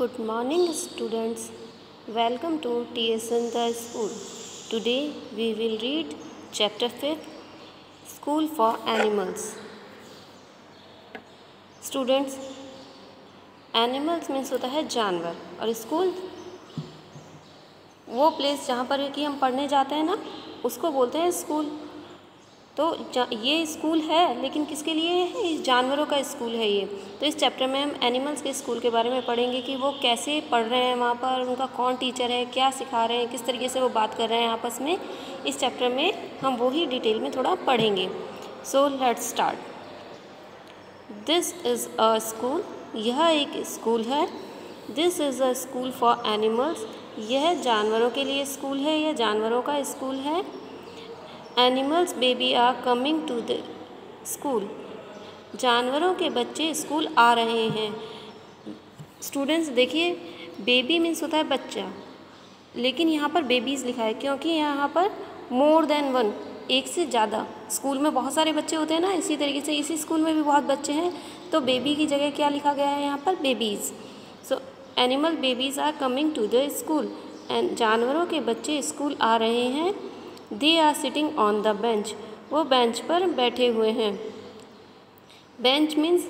Good morning, students. Welcome to TSN the School. Today we will read Chapter 5 School for Animals. Students, animals means होता है जानवर और school वो place जहाँ पर कि हम पढ़ने जाते हैं ना उसको बोलते हैं स्कूल तो ये स्कूल है, लेकिन किसके लिए है? जानवरों का स्कूल है ये। तो इस चैप्टर में हम एनिमल्स के स्कूल के बारे में पढ़ेंगे कि वो कैसे पढ़ रहे हैं वहाँ पर, उनका कौन टीचर है, क्या सिखा रहे हैं, किस तरीके से वो बात कर रहे हैं आपस में। इस चैप्टर में हम वो ही डिटेल में थोड़ा पढ़ेंगे। So let's start this is a school यह एक स्कूल है। This is a school for animals यह जानवरों के लिए स्कूल है, यह जानवरों का स्कूल है। Animals baby are coming to the school जानवरों के बच्चे स्कूल आ रहे हैं। स्टूडेंट्स देखिए बेबी मीन्स होता है बच्चा। लेकिन यहाँ पर बेबीज़ लिखा है, क्योंकि यहाँ पर मोर देन वन एक से ज़्यादा स्कूल में बहुत सारे बच्चे होते हैं ना, इसी तरीके से इसी स्कूल में भी बहुत बच्चे हैं। तो बेबी की जगह क्या लिखा गया है यहाँ पर? Babies so animal babies are coming to the school and जानवरों के बच्चे स्कूल आ रहे हैं। They are sitting on the bench. वो बेंच पर बैठे हुए हैं। बेंच मीन्स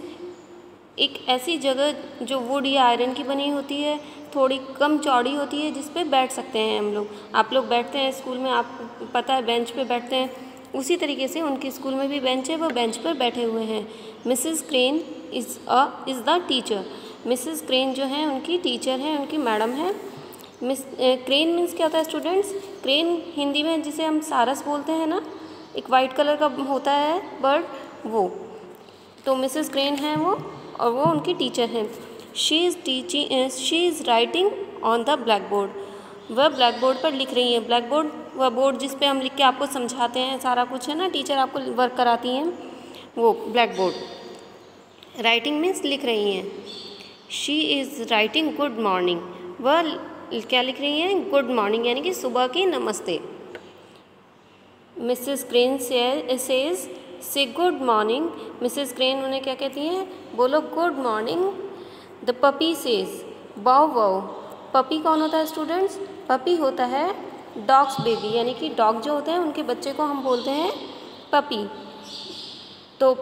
एक ऐसी जगह जो वुड या आयरन की बनी होती है, थोड़ी कम चौड़ी होती है, जिस पे बैठ सकते हैं हम लोग। आप लोग बैठते हैं स्कूल में, आप, पता है, बेंच पे बैठते हैं। उसी तरीके से उनके स्कूल में भी बेंच है, वो बेंच पर बैठे हुए हैं। Mrs Crane is a, is the teacher. Mrs Crane जो है, उनकी टीचर हैं, उनकी मैडम है। मिस क्रेन मीन्स क्या होता है स्टूडेंट्स क्रेन हिंदी में जिसे हम सारस बोलते हैं ना, एक वाइट कलर का होता है बर्ड वो। तो मिसेस क्रेन हैं वो और वो उनकी टीचर हैं। She is teaching she is writing on the black board वह ब्लैक बोर्ड पर लिख रही हैं। ब्लैक बोर्ड वह बोर्ड जिस पे हम लिख के आपको समझाते हैं, सारा कुछ है ना टीचर आपको वर्क कराती हैं, वो ब्लैक बोर्ड राइटिंग मीन्स लिख रही हैं। She is writing good morning वह क्या लिख रही हैं? गुड मॉर्निंग यानी कि सुबह की नमस्ते। Mrs Crane says say good morning Mrs Crane उन्हें क्या कहती हैं? बोलो good morning the puppy says bow wow puppy कौन होता है स्टूडेंट्स पपी होता है डॉग्स बेबी यानी कि डॉग जो होते हैं, उनके बच्चे को हम बोलते हैं पपी तो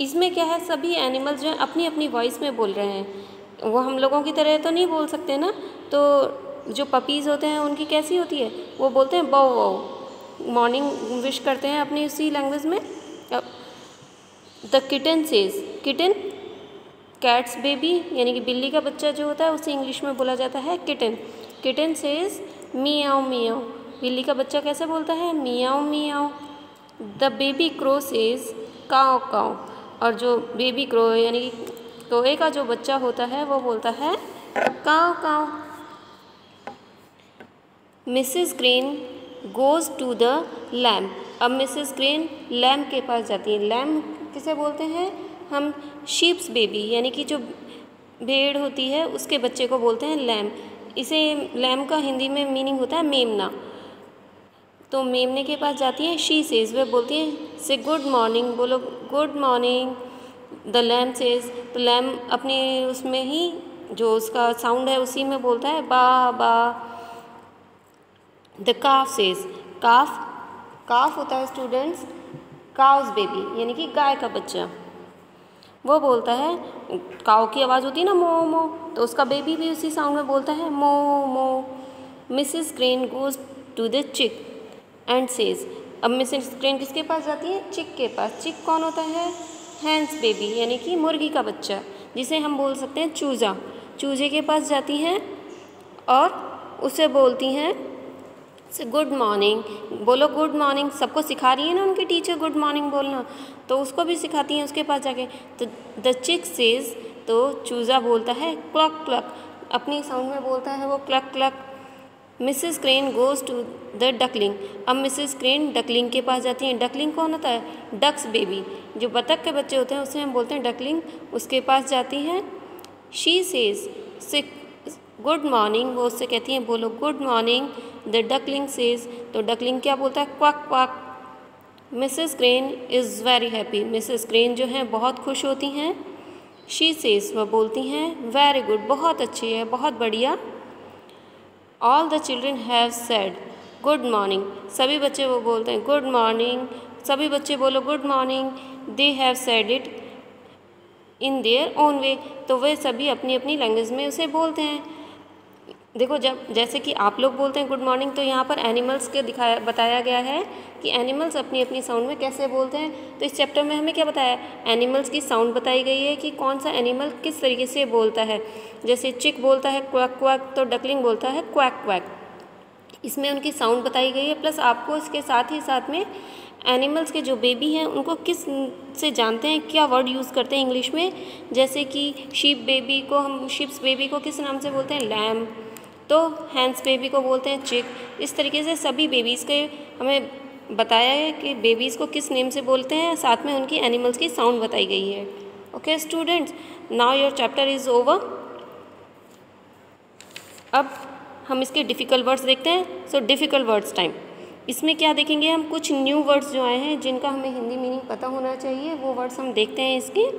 इसमें क्या है? सभी एनिमल्स जो हैं अपनी अपनी वॉइस में बोल रहे हैं। वो हम लोगों की तरह तो नहीं बोल सकते ना? तो जो पपीज़ होते हैं, उनकी कैसी होती है? वो बोलते हैं बो वो मॉर्निंग विश करते हैं अपनी उसी लैंग्वेज में। The kitten says kitten cat's baby यानी कि बिल्ली का बच्चा जो होता है, उसे इंग्लिश में बोला जाता है किटन किटन सेज मी आओ मी आओ बिल्ली का बच्चा कैसे बोलता है? Miaow miaow the baby crow says caw caw और जो बेबी क्रो यानी कि तोहे का जो बच्चा होता है, वो बोलता है caw caw Mrs Green goes to the lamp अब मिसेस ग्रीन लैम्प के पास जाती है। लैम्प किसे बोलते हैं? हम शीप्स बेबी, यानी कि जो भेड़ होती है, उसके बच्चे को बोलते हैं लैम्प इसे लैम्प का हिंदी में मीनिंग होता है मेमना। तो मेमने के पास जाती है, शी सेज। वह बोलती है, से गुड मॉर्निंग। बोलो, good morning. The lamb says तो लैम अपने उसमें ही जो उसका साउंड है उसी में बोलता है, बा बा। द काफ सेज काफ काफ होता है स्टूडेंट्स काउस बेबी यानी कि गाय का बच्चा। वो बोलता है काव की आवाज़ होती है ना, मो मो। तो उसका बेबी भी उसी साउंड में बोलता है, मो मो। Mrs Crane goes to the chick and says अब मिसिस क्रेन किसके पास जाती है? चिक के पास। चिक कौन होता है? हैंस बेबी यानी कि मुर्गी का बच्चा, जिसे हम बोल सकते हैं चूज़ा। चूज़े के पास जाती हैं और उसे बोलती हैं गुड मॉर्निंग बोलो गुड मॉर्निंग सबको सिखा रही है ना उनकी टीचर गुड मॉर्निंग बोलना। तो उसको भी सिखाती हैं उसके पास जाके। तो द चिक सेज तो चूज़ा बोलता है क्लक क्लक अपनी साउंड में बोलता है वो cluck cluck Mrs Crane goes to the duckling. अब मिसेस क्रेन डकलिंग के पास जाती हैं। डकलिंग कौन होता है? Duck's baby. जो बतख के बच्चे होते हैं, उसे हम बोलते हैं डकलिंग। उसके पास जाती हैं। She says say good morning वो उससे कहती हैं, बोलो good morning the duckling says तो डकलिंग क्या बोलता है? Quack quack Mrs Crane is very happy. Mrs Crane जो हैं, बहुत खुश होती हैं। शी सेज वह बोलती हैं वेरी गुड बहुत अच्छी है, बहुत बढ़िया। All the children have said good morning सभी बच्चे वो बोलते हैं गुड मॉर्निंग सभी बच्चे बोलो good morning they have said it in their own way तो वे सभी अपनी अपनी लैंग्वेज में उसे बोलते हैं। देखो, जब जैसे कि आप लोग बोलते हैं गुड मॉर्निंग तो यहाँ पर एनिमल्स के दिखाया, बताया गया है कि एनिमल्स अपनी अपनी साउंड में कैसे बोलते हैं। तो इस चैप्टर में हमें क्या बताया? एनिमल्स की साउंड बताई गई है कि कौन सा एनिमल किस तरीके से बोलता है। जैसे चिक बोलता है क्वैक क्वैक तो डकलिंग बोलता है क्वैक क्वैक इसमें उनकी साउंड बताई गई है प्लस आपको इसके साथ ही साथ में एनिमल्स के जो बेबी हैं, उनको किस से जानते हैं, क्या वर्ड यूज़ करते हैं इंग्लिश में? जैसे कि शीप बेबी को हम शिप्स बेबी को किस नाम से बोलते हैं? लैम तो हैंड्स बेबी को बोलते हैं चिक इस तरीके से सभी बेबीज़ के हमें बताया है कि बेबीज़ को किस नेम से बोलते हैं, साथ में उनकी एनिमल्स की साउंड बताई गई है। Okay students now your chapter is over अब हम इसके डिफ़िकल्ट वर्ड्स देखते हैं। सो डिफ़िकल्ट वर्ड्स टाइम इसमें क्या देखेंगे हम? कुछ न्यू वर्ड्स जो आए हैं, जिनका हमें हिंदी मीनिंग पता होना चाहिए, वो वर्ड्स हम देखते हैं इसके।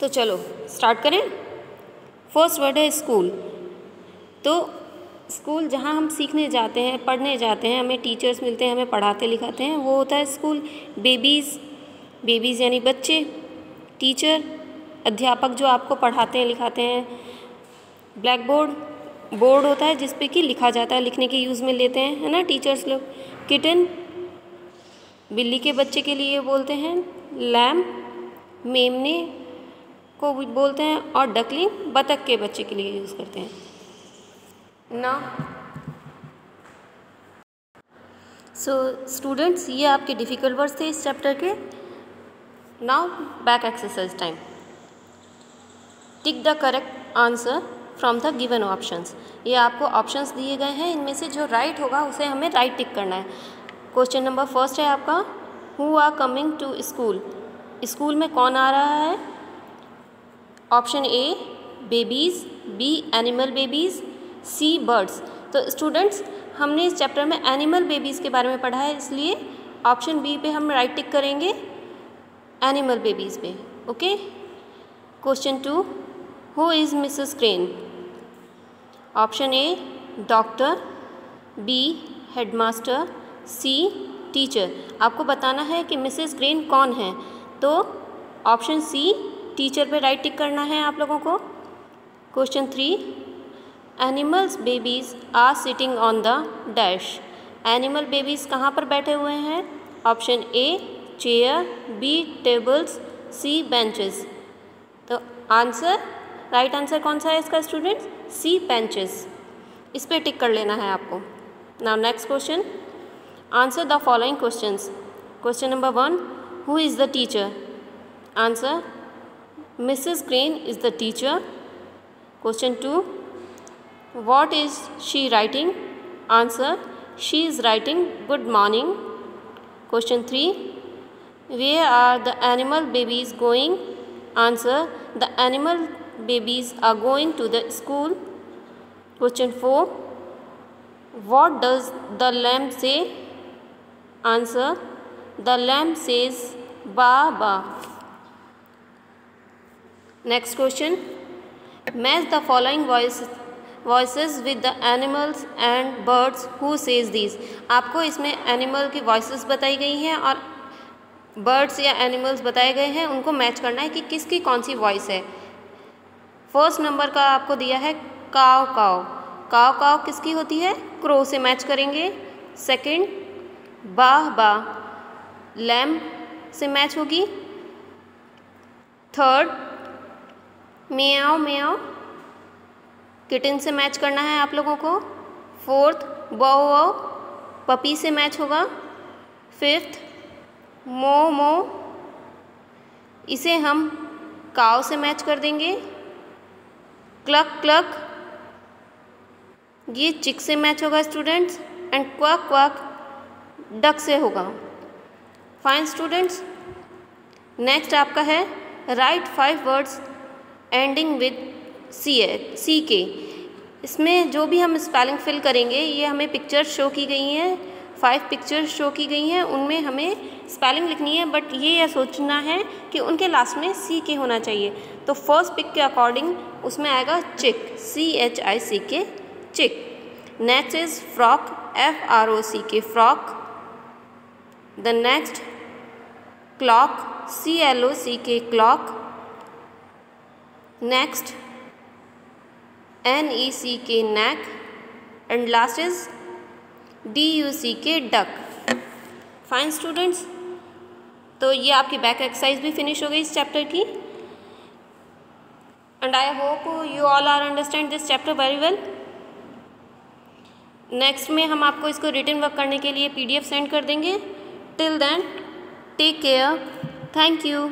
तो चलो स्टार्ट करें। फ़र्स्ट वर्ड है स्कूल तो स्कूल जहाँ हम सीखने जाते हैं, पढ़ने जाते हैं, हमें टीचर्स मिलते हैं, हमें पढ़ाते लिखाते हैं, वो होता है स्कूल। बेबीज़ बेबीज़ यानी बच्चे, टीचर, अध्यापक जो आपको पढ़ाते हैं, लिखाते हैं। ब्लैक बोर्ड बोर्ड होता है जिस पे कि लिखा जाता है, लिखने के यूज़ में लेते हैं, है ना, टीचर्स लोग। किटन, बिल्ली के बच्चे के लिए बोलते हैं। लैम, मेमने को बोलते हैं और डकलिंग, बतख के बच्चे के लिए यूज़ करते हैं। ना। सो स्टूडेंट्स ये आपके डिफ़िकल्ट वर्ड्स थे इस चैप्टर के। Now back exercise time tick the correct answer from the given options ये आपको ऑप्शंस दिए गए हैं। इनमें से जो राइट right होगा, उसे हमें राइट right टिक करना है। क्वेश्चन नंबर फ़र्स्ट है आपका। Who are coming to school school में कौन आ रहा है? Option A babies B animal babies C birds. तो स्टूडेंट्स, हमने इस चैप्टर में एनिमल बेबीज़ के बारे में पढ़ा है, इसलिए ऑप्शन बी पे हम राइट टिक करेंगे, एनिमल बेबीज़ पे, okay? Question two, who is Mrs Crane? Option A, doctor, B, headmaster, C, teacher. आपको बताना है कि मिसेस ग्रेन कौन है तो ऑप्शन सी, टीचर पे राइट टिक करना है आप लोगों को। Question three animals babies are sitting on the dash animal babies कहाँ पर बैठे हुए हैं? Option A chair B tables C benches तो आंसर राइट आंसर कौन सा है इसका स्टूडेंट्स सी बेंचेस इस पर टिक कर लेना है आपको. Now next question answer the following question question number one who is the teacher answer Mrs Crane is the teacher question two What is she writing? Answer She is writing good morning. Question 3 Where are the animal babies going? Answer The animal babies are going to the school. Question 4 What does the lamb say? Answer The lamb says Ba Ba. Next question Match the following voices voices with the animals and birds who says this आपको इसमें animal की voices बताई गई हैं और birds या animals बताए गए हैं। उनको मैच करना है कि किसकी कौन सी वॉइस है। फ़र्स्ट नंबर का आपको दिया है काव काव काव काव किसकी होती है? क्रो से मैच करेंगे। सेकंड बाह बा लैम से मैच होगी। थर्ड मियाओ मियाओ किटन से मैच करना है आप लोगों को। फोर्थ बो वो पपी से मैच होगा। फिफ्थ, मो मो। इसे हम काव से मैच कर देंगे। Cluck cluck. ये चिक से मैच होगा students and quack quack duck से होगा। फाइन स्टूडेंट्स, नेक्स्ट आपका है right five words ending with C A C K इसमें जो भी हम स्पेलिंग फिल करेंगे, ये हमें पिक्चर शो की गई हैं फाइव पिक्चर्स शो की गई हैं, उनमें हमें स्पेलिंग लिखनी है बट ये यह सोचना है कि उनके लास्ट में सी के होना चाहिए। तो फ़र्स्ट पिक के अकॉर्डिंग उसमें आएगा चिक C H I C K chick next is frock F R O C K frock the next clock C L O C K clock next N E C K neck and last is D U C K duck fine students तो ये आपकी back exercise भी finish हो गई इस chapter की. And I hope you all are understand this chapter very well next में हम आपको इसको रिटर्न वर्क करने के लिए पीडीएफ सेंड कर देंगे. Till then take care thank you